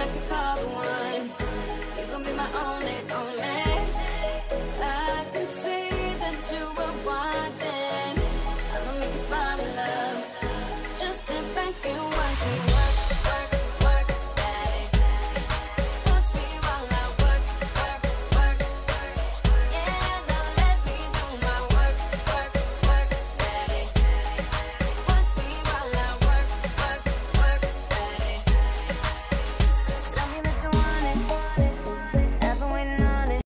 I could call the one. You gon' be my only, only. I can see that you were watching. I'ma make you fall in love. Just step back and